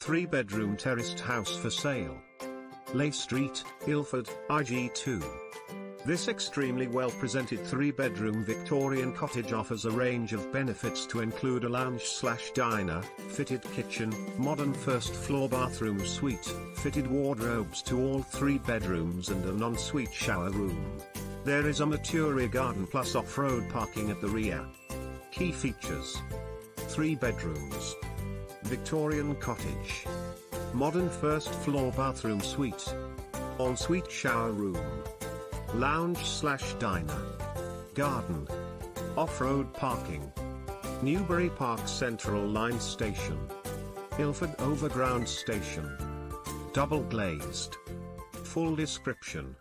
3 bedroom terraced house for sale. Ley Street, Ilford, IG2. This extremely well presented 3 bedroom Victorian cottage offers a range of benefits to include a lounge slash diner, fitted kitchen, modern first floor bathroom suite, fitted wardrobes to all 3 bedrooms and an ensuite shower room. There is a mature garden plus off-road parking at the rear. Key features 3 bedrooms. Victorian cottage. Modern first floor bathroom suite. Ensuite shower room. Lounge slash diner. Garden. Off-road parking. Newbury Park Central Line Station. Ilford Overground Station. Double glazed. Full description.